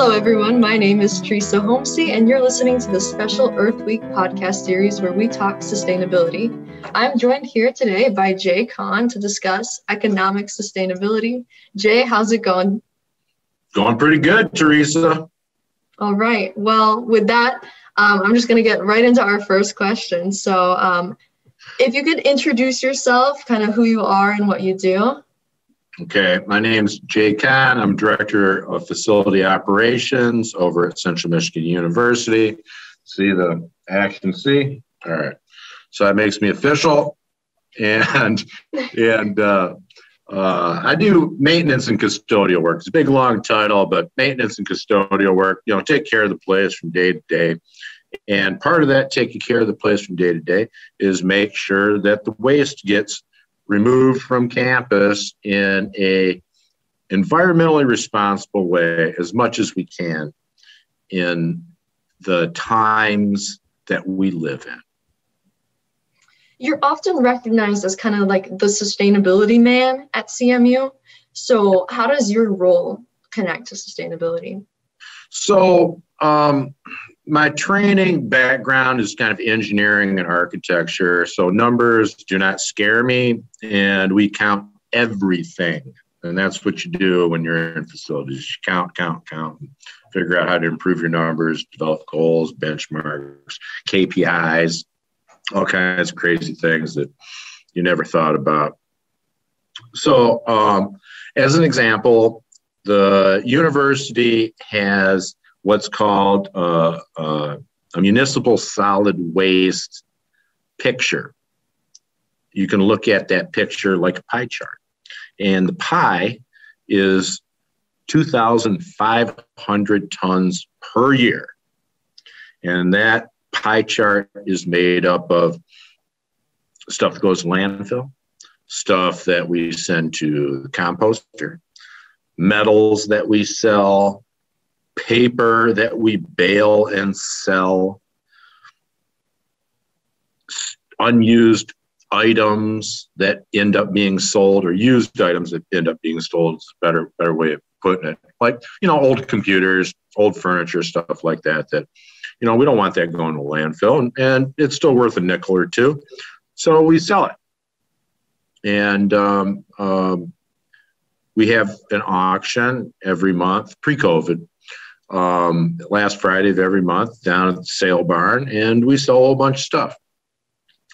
Hello, everyone. My name is Teresa Homsi, and you're listening to the special Earth Week podcast series where we talk sustainability. I'm joined here today by Jay Kahn to discuss economic sustainability. Jay, how's it going? Going pretty good, Teresa. All right. Well, with that, um, I'm just going to get right into our first question. So, um, if you could introduce yourself, kind of who you are and what you do. Okay, my name is Jay Kahn. I'm Director of Facility Operations over at Central Michigan University. See the action C? All right. So that makes me official. And and uh, uh, I do maintenance and custodial work. It's a big long title, but maintenance and custodial work, you know, take care of the place from day to day. And part of that taking care of the place from day to day is make sure that the waste gets removed from campus in a environmentally responsible way as much as we can in the times that we live in. You're often recognized as kind of like the sustainability man at CMU. So, how does your role connect to sustainability? So, um, my training background is kind of engineering and architecture. So numbers do not scare me, and we count everything. And that's what you do when you're in facilities. You count, count, count, figure out how to improve your numbers, develop goals, benchmarks, KPIs, all kinds of crazy things that you never thought about. So, um, as an example, the university has what's called uh, uh, a municipal solid waste picture. You can look at that picture like a pie chart. And the pie is 2,500 tons per year. And that pie chart is made up of stuff that goes to landfill, stuff that we send to the composter, metals that we sell, paper that we bale and sell, unused items that end up being sold or used items that end up being sold is a better better way of putting it. Like you know old computers old furniture stuff like that that you know we don't want that going to landfill and, and it's still worth a nickel or two. So we sell it. And um, um, we have an auction every month pre-covid um, last Friday of every month down at the sale barn, and we sell a whole bunch of stuff.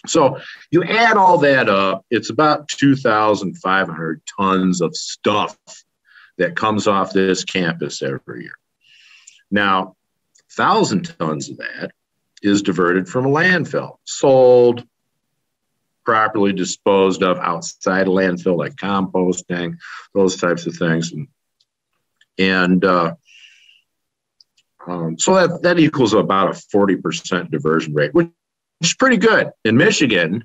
So you add all that up, it's about 2,500 tons of stuff that comes off this campus every year. Now, 1,000 tons of that is diverted from a landfill, sold, properly disposed of outside a landfill, like composting, those types of things. And, and uh, um, so that, that equals about a 40% diversion rate, which is pretty good. In Michigan,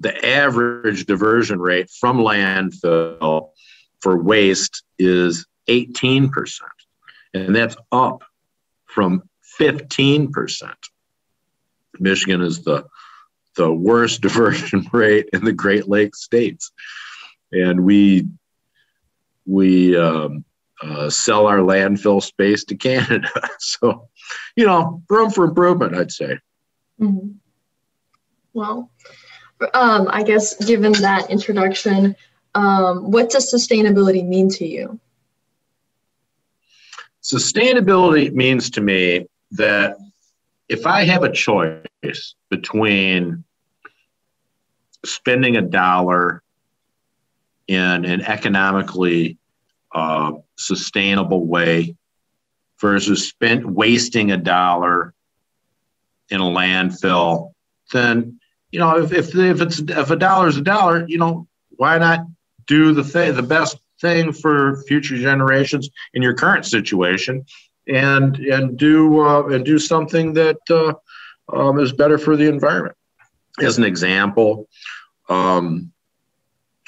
the average diversion rate from landfill for waste is 18%. And that's up from 15%. Michigan is the, the worst diversion rate in the Great Lakes states. And we, we, um, uh, sell our landfill space to Canada. so, you know, room for improvement, I'd say. Mm-hmm. Well, um, I guess given that introduction, um, what does sustainability mean to you? Sustainability means to me that if I have a choice between spending a dollar in an economically uh, sustainable way versus spent wasting a dollar in a landfill, then you know if if, if it's if a dollar is a dollar, you know why not do the thing the best thing for future generations in your current situation, and and do uh, and do something that uh, um, is better for the environment. As an example, um,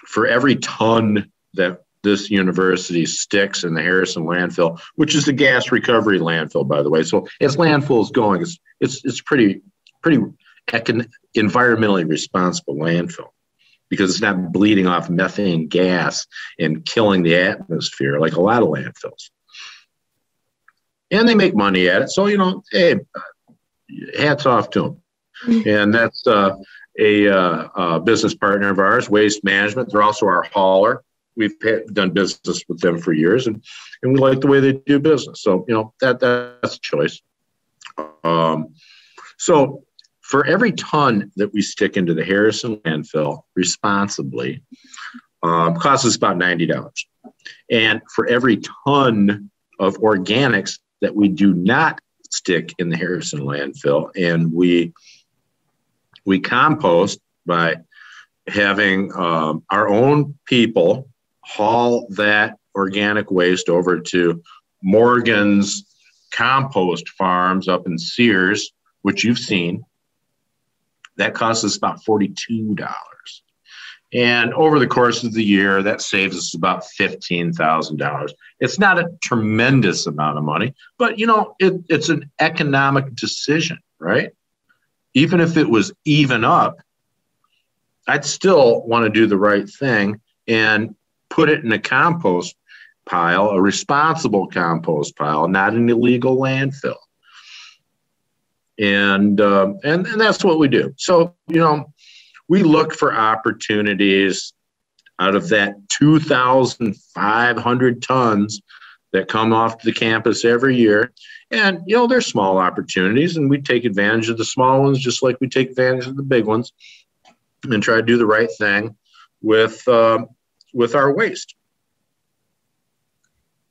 for every ton that this university sticks in the Harrison landfill, which is the gas recovery landfill, by the way. So as landfill is going, it's it's it's pretty pretty econ- environmentally responsible landfill because it's not bleeding off methane gas and killing the atmosphere like a lot of landfills. and they make money at it. So you know, hey, hats off to them. and that's uh, a, uh, a, business partner of ours, Waste Management. They're also our hauler. We've had, done business with them for years, and and we like the way they do business. So you know that that's a choice. Um, so for every ton that we stick into the Harrison landfill responsibly, um, costs us about ninety dollars. And for every ton of organics that we do not stick in the Harrison landfill, and we we compost by having um, our own people haul that organic waste over to Morgan's compost farms up in Sears, which you've seen. That costs us about $42. And over the course of the year, that saves us about $15,000. It's not a tremendous amount of money, but you know, it, it's an economic decision, right? Even if it was even up, I'd still want to do the right thing and put it in a compost pile, a responsible compost pile, not an illegal landfill. And, uh, and, and that's what we do. So, you know, we look for opportunities out of that 2,500 tons that come off the campus every year. And, you know, there's small opportunities, and we take advantage of the small ones just like we take advantage of the big ones and try to do the right thing with, uh, with our waste.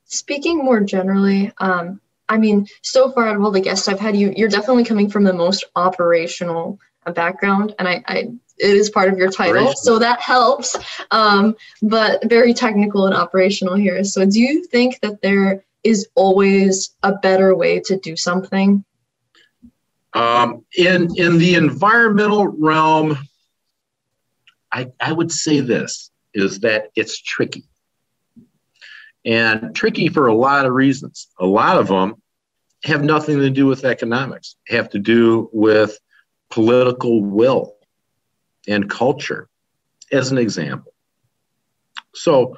Speaking more generally, um, I mean, so far out of all the guests I've had, you you're definitely coming from the most operational background, and I, I it is part of your title, so that helps. Um, but very technical and operational here. So, do you think that there is always a better way to do something? Um, in in the environmental realm, I, I would say this is that it's tricky. And tricky for a lot of reasons. A lot of them have nothing to do with economics, have to do with political will and culture, as an example. So,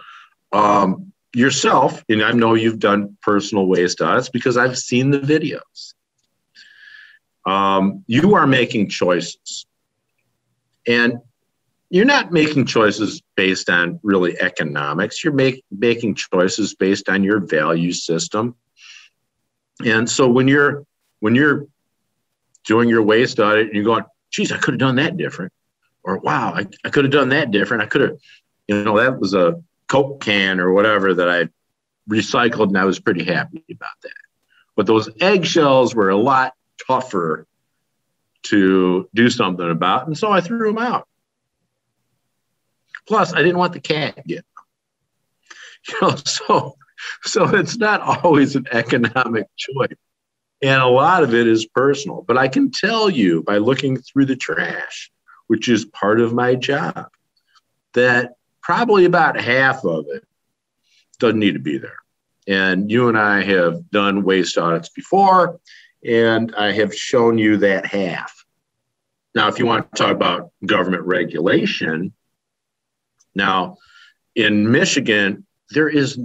um, yourself, and I know you've done personal waste audits because I've seen the videos. Um, you are making choices. And you're not making choices based on really economics. You're make, making choices based on your value system. And so when you're when you're doing your waste audit and you're going, geez, I could have done that different or wow, I, I could have done that different. I could have, you know, that was a Coke can or whatever that I recycled and I was pretty happy about that. But those eggshells were a lot tougher to do something about. And so I threw them out. Plus, I didn't want the cat getting You know, so so it's not always an economic choice. And a lot of it is personal. But I can tell you by looking through the trash which is part of my job, that probably about half of it doesn't need to be there. And you and I have done waste audits before, and I have shown you that half. Now, if you want to talk about government regulation, now in Michigan, there is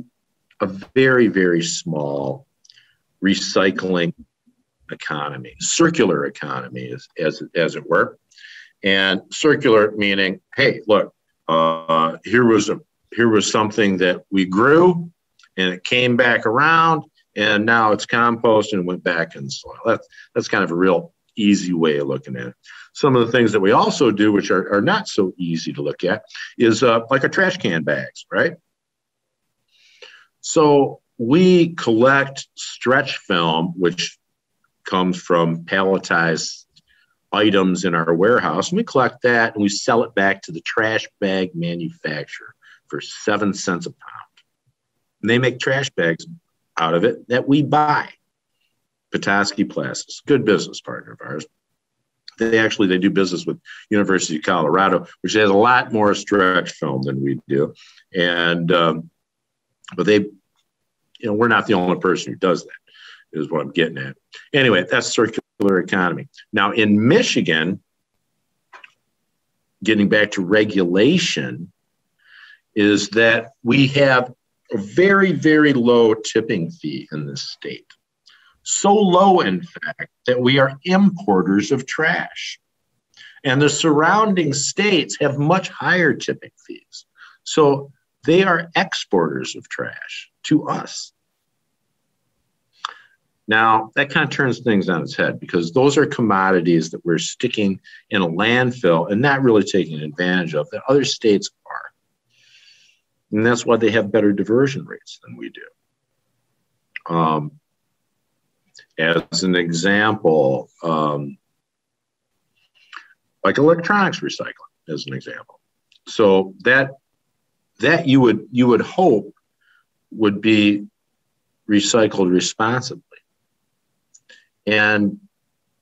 a very, very small recycling economy, circular economy, as, as, as it were and circular meaning, hey, look, uh, here was a here was something that we grew, and it came back around, and now it's compost and went back in the soil. That's that's kind of a real easy way of looking at it. Some of the things that we also do, which are, are not so easy to look at, is uh, like a trash can bags, right? So we collect stretch film, which comes from palletized items in our warehouse and we collect that and we sell it back to the trash bag manufacturer for seven cents a pound. And they make trash bags out of it that we buy. Petoskey Plastics, good business partner of ours. They actually they do business with University of Colorado, which has a lot more stretch film than we do, and um, but they, you know, we're not the only person who does that. Is what I'm getting at. Anyway, that's circular economy. Now, in Michigan, getting back to regulation, is that we have a very, very low tipping fee in this state. So low, in fact, that we are importers of trash. And the surrounding states have much higher tipping fees. So they are exporters of trash to us. Now, that kind of turns things on its head because those are commodities that we're sticking in a landfill and not really taking advantage of that other states are. And that's why they have better diversion rates than we do. Um, as an example, um, like electronics recycling, as an example. So that that you would you would hope would be recycled responsibly and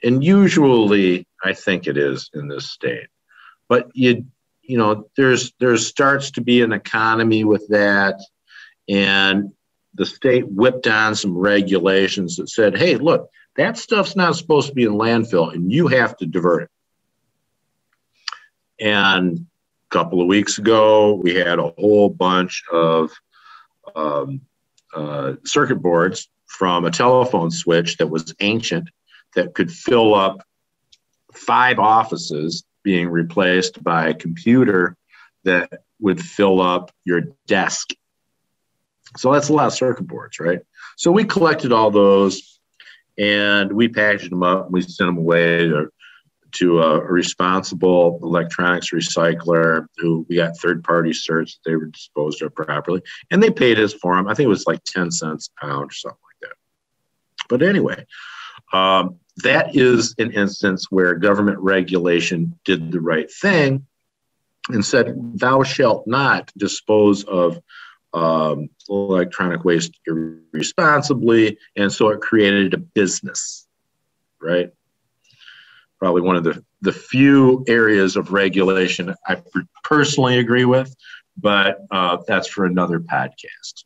and usually I think it is in this state. But you you know there's there starts to be an economy with that, and the state whipped on some regulations that said, hey, look, that stuff's not supposed to be in landfill, and you have to divert it. And a couple of weeks ago, we had a whole bunch of um, uh, circuit boards from a telephone switch that was ancient that could fill up five offices being replaced by a computer that would fill up your desk. So that's a lot of circuit boards, right? So we collected all those and we packaged them up and we sent them away to, to a responsible electronics recycler who we got third party certs that they were disposed of properly. And they paid us for them. I think it was like 10 cents a pound or something like that. but anyway, um, that is an instance where government regulation did the right thing and said, thou shalt not dispose of um, electronic waste irresponsibly. And so it created a business, right? Probably one of the, the few areas of regulation I personally agree with, but uh, that's for another podcast.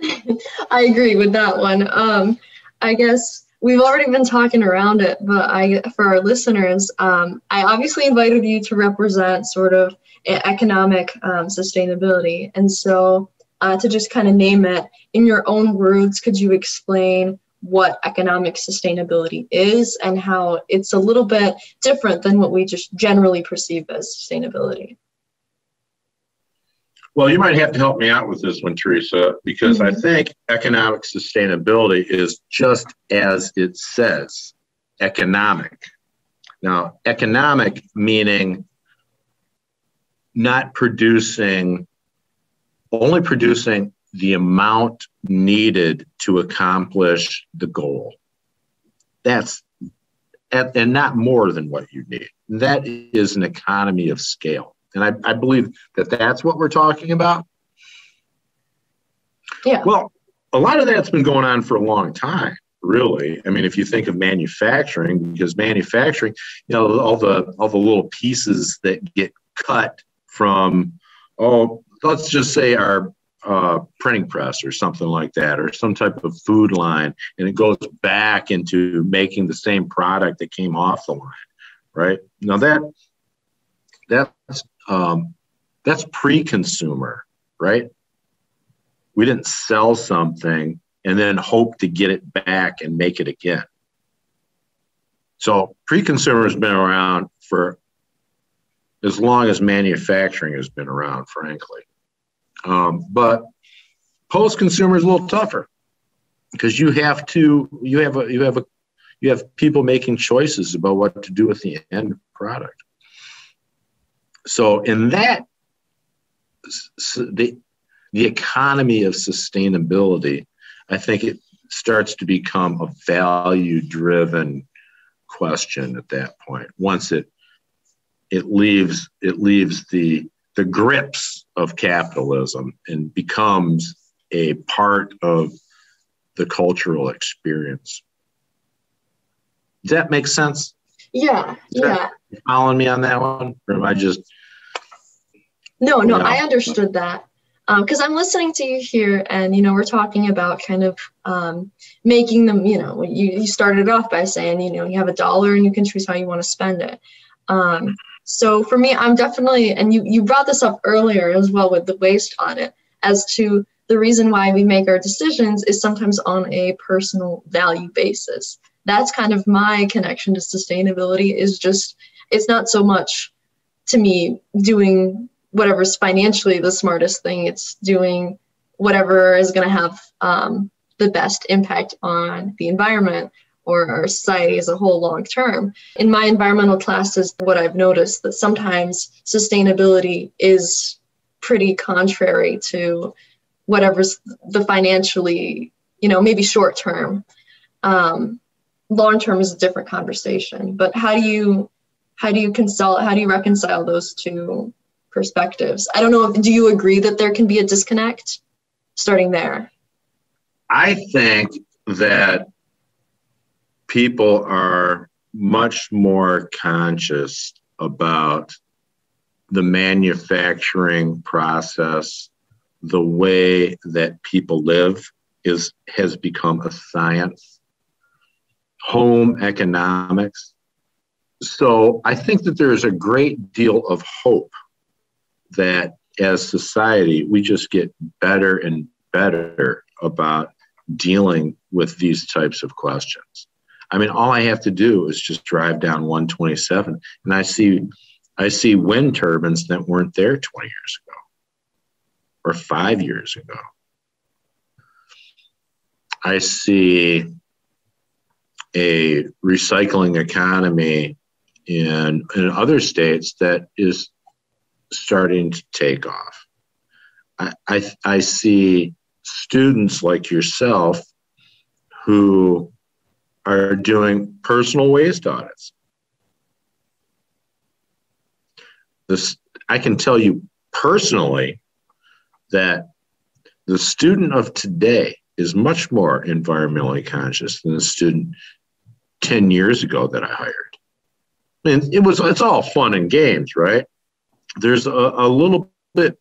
I agree with that one. Um, I guess we've already been talking around it, but I, for our listeners, um, I obviously invited you to represent sort of economic um, sustainability, and so uh, to just kind of name it in your own words, could you explain what economic sustainability is and how it's a little bit different than what we just generally perceive as sustainability? Well, you might have to help me out with this one, Teresa, because mm-hmm. I think economic sustainability is just as it says economic. Now, economic meaning not producing, only producing the amount needed to accomplish the goal. That's and not more than what you need. That is an economy of scale. And I, I believe that that's what we're talking about. Yeah. Well, a lot of that's been going on for a long time really i mean if you think of manufacturing because manufacturing you know all the all the little pieces that get cut from oh let's just say our uh, printing press or something like that or some type of food line and it goes back into making the same product that came off the line right now that that's um, that's pre-consumer, right? We didn't sell something and then hope to get it back and make it again. So pre-consumer has been around for as long as manufacturing has been around, frankly. Um, but post-consumer is a little tougher because you have to you have a you have a you have people making choices about what to do with the end product. So in that, the the economy of sustainability, I think it starts to become a value driven question at that point. Once it it leaves it leaves the the grips of capitalism and becomes a part of the cultural experience. Does that make sense? Yeah, yeah. Following me on that one, or am I just? No, no, I understood that because um, I'm listening to you here, and you know we're talking about kind of um, making them. You know, you you started off by saying you know you have a dollar and you can choose how you want to spend it. Um, so for me, I'm definitely, and you you brought this up earlier as well with the waste audit, as to the reason why we make our decisions is sometimes on a personal value basis. That's kind of my connection to sustainability is just it's not so much to me doing whatever's financially the smartest thing. It's doing whatever is going to have um, the best impact on the environment or our society as a whole long term. In my environmental classes, what I've noticed that sometimes sustainability is pretty contrary to whatever's the financially, you know, maybe short term. Um, long term is a different conversation. But how do you how do you consult how do you reconcile those two perspectives? I don't know if do you agree that there can be a disconnect starting there? I think that people are much more conscious about the manufacturing process, the way that people live is has become a science. Home economics. So I think that there is a great deal of hope that as society we just get better and better about dealing with these types of questions. I mean, all I have to do is just drive down 127 and I see I see wind turbines that weren't there 20 years ago or five years ago. I see a recycling economy in, in other states that is starting to take off. I, I, I see students like yourself who are doing personal waste audits. This, I can tell you personally that the student of today is much more environmentally conscious than the student 10 years ago that I hired. And it was it's all fun and games, right? There's a, a little bit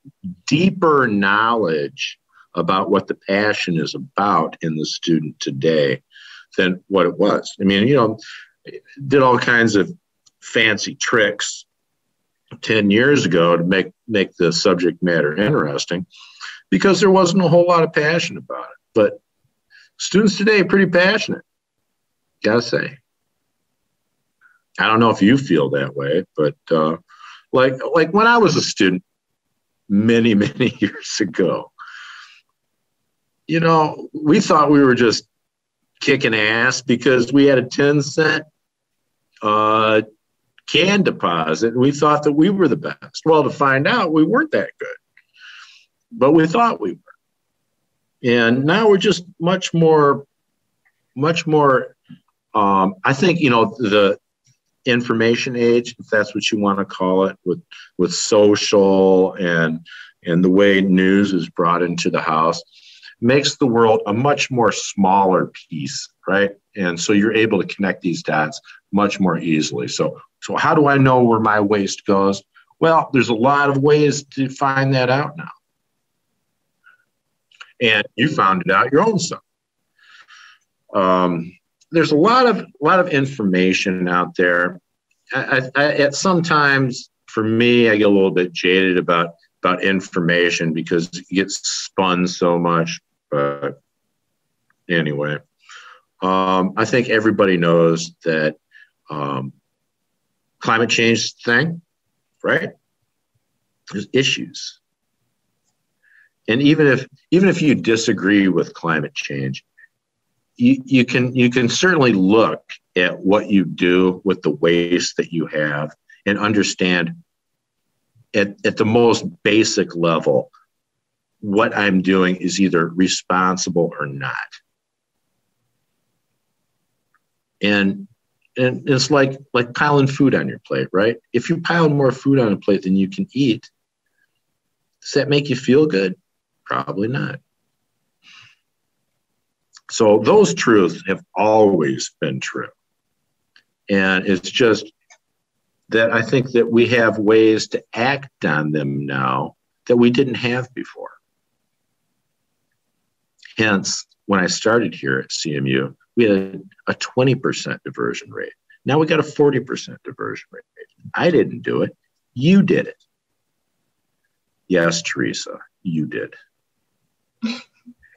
deeper knowledge about what the passion is about in the student today than what it was. I mean, you know, did all kinds of fancy tricks 10 years ago to make make the subject matter interesting because there wasn't a whole lot of passion about it. But students today are pretty passionate, gotta say. I don't know if you feel that way, but uh, like like when I was a student many many years ago, you know, we thought we were just kicking ass because we had a 10 cent uh, can deposit. And we thought that we were the best. Well, to find out, we weren't that good, but we thought we were. And now we're just much more, much more. Um, I think you know the information age, if that's what you want to call it, with with social and and the way news is brought into the house makes the world a much more smaller piece, right? And so you're able to connect these dots much more easily. So, so how do I know where my waste goes? Well, there's a lot of ways to find that out now. And you found it out your own self. Um, there's a lot of a lot of information out there. I, I, at sometimes, for me, I get a little bit jaded about about information because it gets spun so much. But anyway, um, I think everybody knows that um, climate change thing, right? There's issues, and even if even if you disagree with climate change, you, you can you can certainly look at what you do with the waste that you have and understand at, at the most basic level what I'm doing is either responsible or not. And and it's like like piling food on your plate, right? If you pile more food on a plate than you can eat, does that make you feel good? Probably not. So those truths have always been true. And it's just that I think that we have ways to act on them now that we didn't have before. Hence, when I started here at CMU, we had a 20% diversion rate. Now we got a 40% diversion rate. I didn't do it. You did it. Yes, Teresa, you did.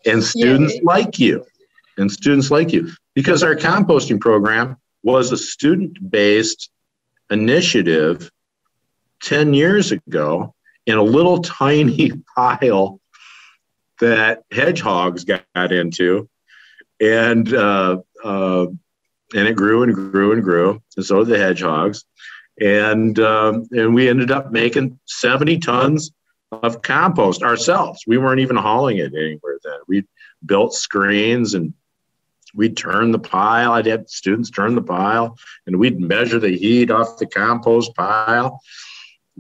and students like you and students like you. Because our composting program was a student based initiative 10 years ago in a little tiny pile that hedgehogs got into. And uh, uh, and it grew and grew and grew and so did the hedgehogs. And um, and we ended up making 70 tons of compost ourselves. We weren't even hauling it anywhere then. We built screens and we'd turn the pile i'd have students turn the pile and we'd measure the heat off the compost pile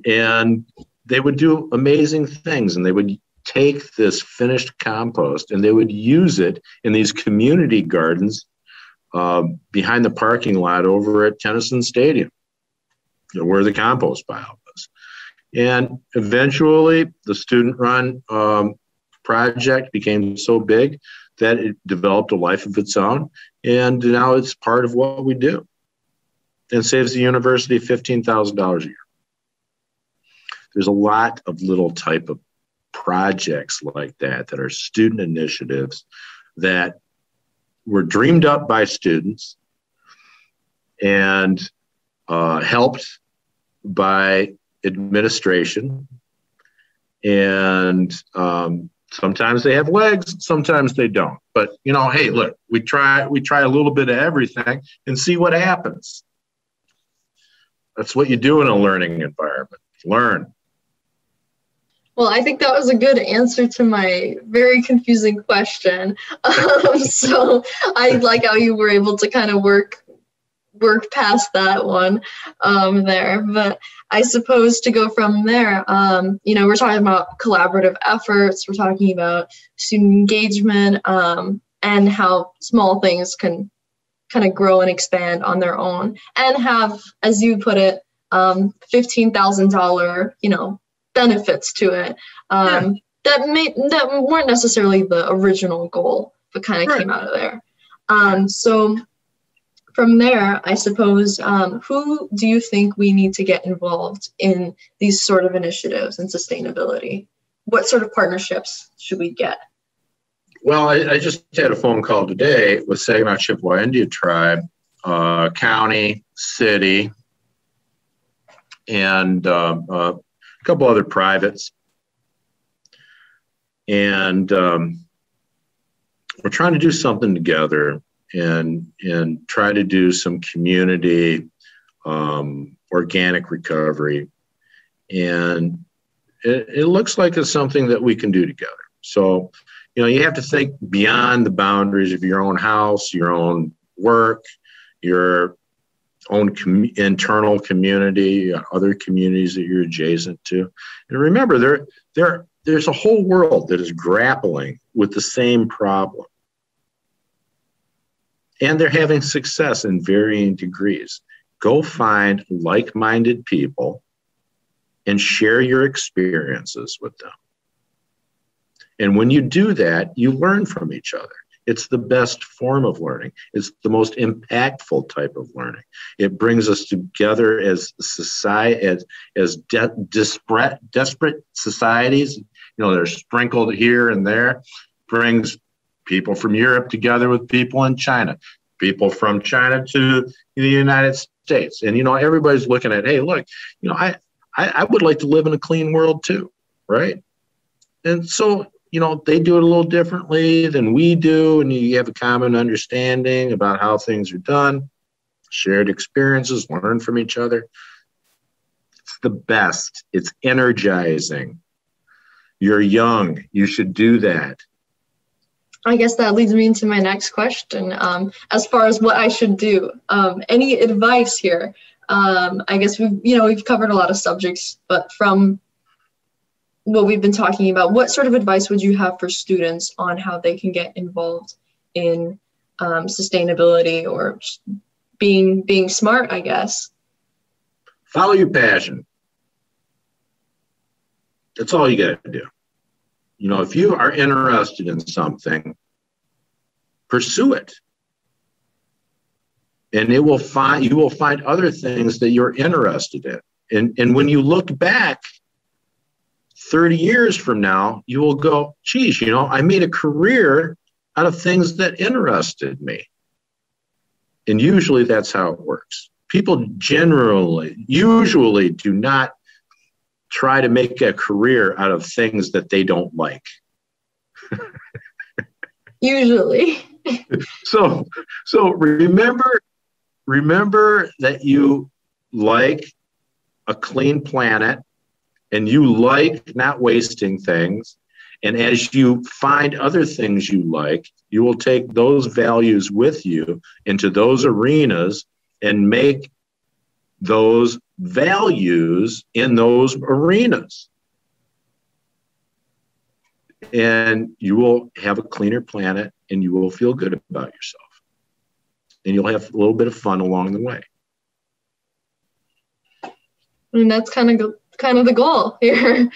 and they would do amazing things and they would take this finished compost and they would use it in these community gardens uh, behind the parking lot over at Theunissen Stadium, where the compost pile was. And eventually, the student run um, project became so big that it developed a life of its own. And now it's part of what we do and saves the university $15,000 a year. There's a lot of little type of projects like that that are student initiatives that were dreamed up by students and uh, helped by administration and um, sometimes they have legs sometimes they don't but you know hey look we try we try a little bit of everything and see what happens that's what you do in a learning environment learn well, I think that was a good answer to my very confusing question. Um, so I like how you were able to kind of work work past that one um, there. But I suppose to go from there, um, you know, we're talking about collaborative efforts. We're talking about student engagement um, and how small things can kind of grow and expand on their own and have, as you put it, um, $15,000, you know, benefits to it um, yeah. that may that weren't necessarily the original goal, but kind of right. came out of there. Um, so from there, I suppose, um, who do you think we need to get involved in these sort of initiatives and sustainability? What sort of partnerships should we get? Well, I, I just had a phone call today with Saginaw Chippewa Indian Tribe, uh, county, city, and uh, uh, couple other privates. And um, we're trying to do something together and, and try to do some community um, organic recovery. And it, it looks like it's something that we can do together. So, you know, you have to think beyond the boundaries of your own house, your own work, your own com- internal community, other communities that you're adjacent to. And remember, there, there, there's a whole world that is grappling with the same problem. And they're having success in varying degrees. Go find like minded people and share your experiences with them. And when you do that, you learn from each other. It's the best form of learning. It's the most impactful type of learning. It brings us together as society, as, as de- disparate, desperate societies. You know, they're sprinkled here and there. Brings people from Europe together with people in China, people from China to the United States. And, you know, everybody's looking at, hey, look, you know, I, I, I would like to live in a clean world too, right? And so you know they do it a little differently than we do. And you have a common understanding about how things are done shared experiences learn from each other. It's the best. It's energizing. You're young. You should do that I guess that leads me into my next question. Um, as far as what I should do, um, any advice here? Um, I guess we've you know we've covered a lot of subjects, but from what we've been talking about, what sort of advice would you have for students on how they can get involved in um, sustainability or being being smart? I guess. Follow your passion. That's all you got to do. You know, if you are interested in something, pursue it. And it will find you will find other things that you're interested in. And, and when you look back 30 years from now, you will go, geez, you know, I made a career out of things that interested me. And usually that's how it works. People generally, usually do not try to make a career out of things that they don't like. usually. so so remember remember that you like a clean planet and you like not wasting things. And as you find other things you like, you will take those values with you into those arenas and make those values in those arenas. And you will have a cleaner planet and you will feel good about yourself. And you'll have a little bit of fun along the way. And that's kind of kind of the goal here.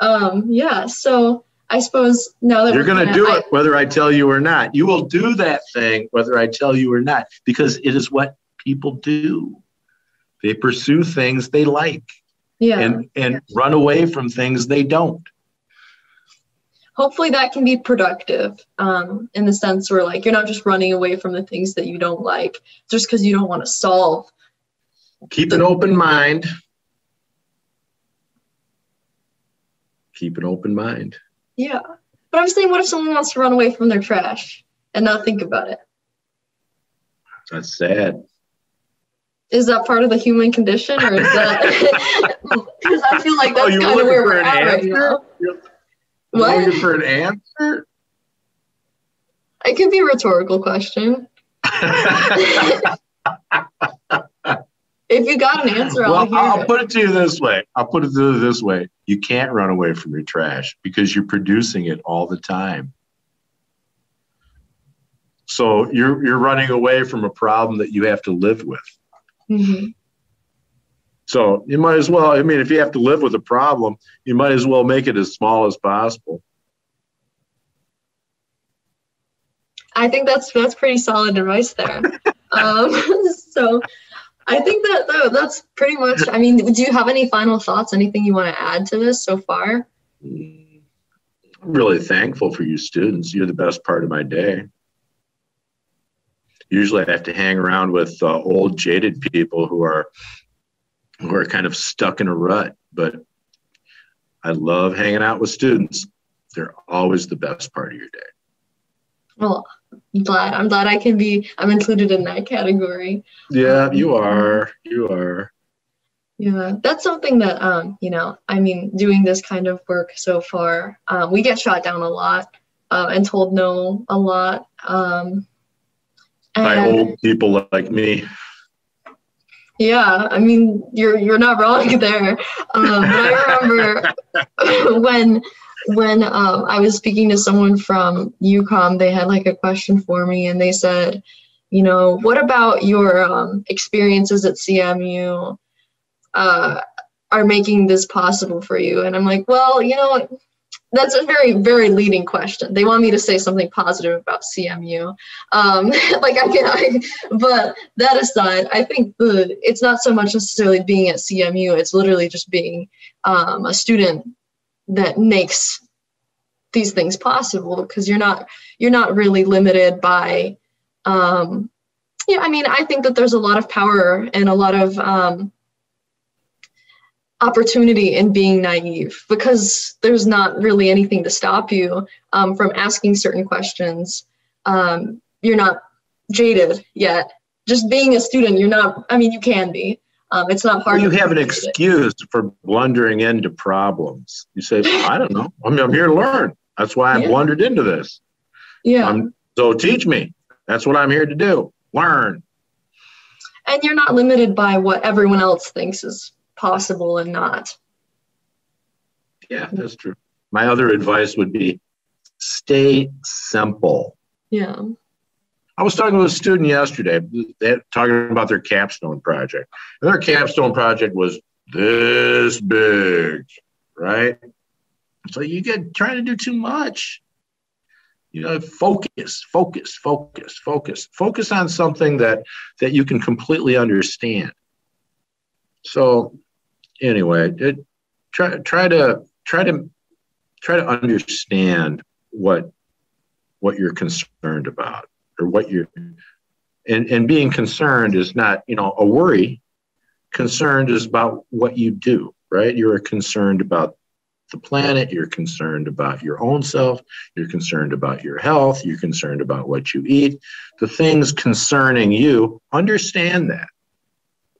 Um, yeah. So I suppose now that you're going to do it, whether I tell you or not, you will do that thing whether I tell you or not, because it is what people do. They pursue things they like, yeah, and and run away from things they don't. Hopefully, that can be productive um, in the sense where, like, you're not just running away from the things that you don't like just because you don't want to solve. Keep an open mind. keep an open mind. Yeah. But I'm saying, what if someone wants to run away from their trash and not think about it? That's sad. Is that part of the human condition, or is that because I feel like that's oh, kind of where we're at answer? right now? You're what? Looking for an answer? It could be a rhetorical question. if you got an answer, I'll well, I'll put it to you this way. I'll put it to you this way. You can't run away from your trash because you're producing it all the time. So you're you're running away from a problem that you have to live with. Mm-hmm. So you might as well. I mean, if you have to live with a problem, you might as well make it as small as possible. I think that's that's pretty solid advice there. um, so I think that though that's pretty much. I mean, do you have any final thoughts? Anything you want to add to this so far? I'm really thankful for you students. You're the best part of my day. Usually, I have to hang around with uh, old, jaded people who are who are kind of stuck in a rut. But I love hanging out with students. They're always the best part of your day. Well, I'm glad. I'm glad I can be. I'm included in that category. Yeah, you are. You are. Yeah, that's something that um, you know. I mean, doing this kind of work so far, um, we get shot down a lot uh, and told no a lot. Um, By old people like me. Yeah, I mean, you're you're not wrong there. Um, but I remember when when um, I was speaking to someone from UCOM, they had like a question for me, and they said, you know, what about your um, experiences at CMU uh, are making this possible for you? And I'm like, well, you know, that's a very very leading question. They want me to say something positive about cmu um, like i can I, but that aside i think the it's not so much necessarily being at cmu it's literally just being um, a student that makes these things possible because you're not you're not really limited by um yeah i mean i think that there's a lot of power and a lot of um opportunity in being naive because there's not really anything to stop you um, from asking certain questions um, you're not jaded yet just being a student you're not i mean you can be um, it's not hard. Well, you have an excuse it. for blundering into problems. You say, I don't know. I'm, I'm here to learn. That's why I yeah. blundered into this. Yeah. I'm, so teach me. That's what I'm here to do. Learn. And you're not limited by what everyone else thinks is possible and not. Yeah, that's true. My other advice would be stay simple. Yeah. I was talking with a student yesterday, they talking about their capstone project. And their capstone project was this big, right? So you get trying to do too much. You know, focus, focus, focus, focus, focus on something that that you can completely understand. So, anyway, it, try try to try to try to understand what what you're concerned about or what you're and and being concerned is not you know a worry. Concerned is about what you do right? You're concerned about the planet. You're concerned about your own self. You're concerned about your health. You're concerned about what you eat. The things concerning you understand that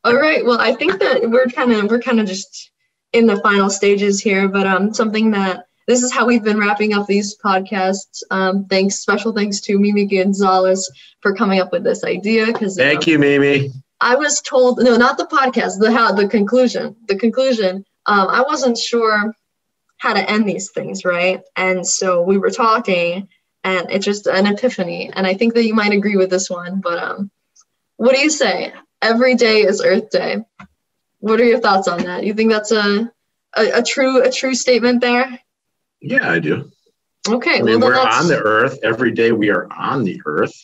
all right well i think that we're kind of we're kind of just in the final stages here but um something that this is how we've been wrapping up these podcasts. Um, thanks, special thanks to Mimi Gonzalez for coming up with this idea. Because thank you, Mimi. I was told no, not the podcast. The how the conclusion. The conclusion. Um, I wasn't sure how to end these things, right? And so we were talking, and it's just an epiphany. And I think that you might agree with this one. But um, what do you say? Every day is Earth Day. What are your thoughts on that? You think that's a a, a true a true statement there? Yeah, I do. Okay. I mean, well, we're on the earth. Every day we are on the earth.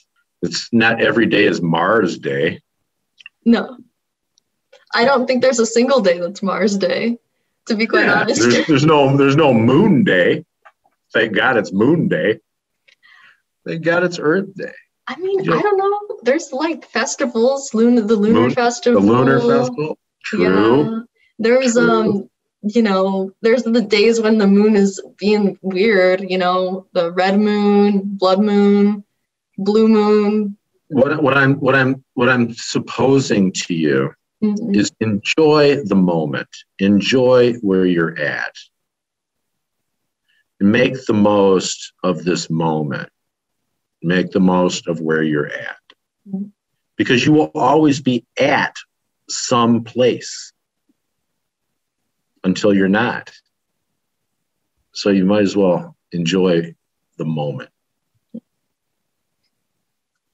It's not every day is Mars Day. No. I don't think there's a single day that's Mars Day, to be quite yeah, honest. There's, there's no there's no moon day. Thank God it's moon day. Thank God it's Earth Day. I mean, I don't know. There's like festivals, lunar the lunar moon, festival. The lunar festival. True. Yeah. There's True. um you know, there's the days when the moon is being weird, you know, the red moon, blood moon, blue moon. What, what I'm what I'm what I'm supposing to you mm-hmm. is enjoy the moment. Enjoy where you're at. Make the most of this moment. Make the most of where you're at. Mm-hmm. Because you will always be at some place until you're not. So you might as well enjoy the moment.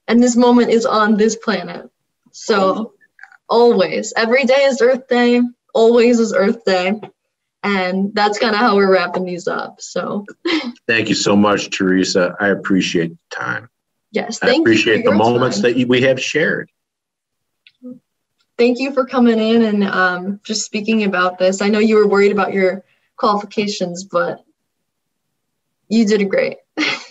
And this moment is on this planet. So always, every day is Earth Day, always is Earth Day. And that's kind of how we're wrapping these up. So thank you so much, Teresa. I appreciate the time. Yes, I appreciate the moments time. that we have shared thank you for coming in and um, just speaking about this. I know you were worried about your qualifications, but you did great.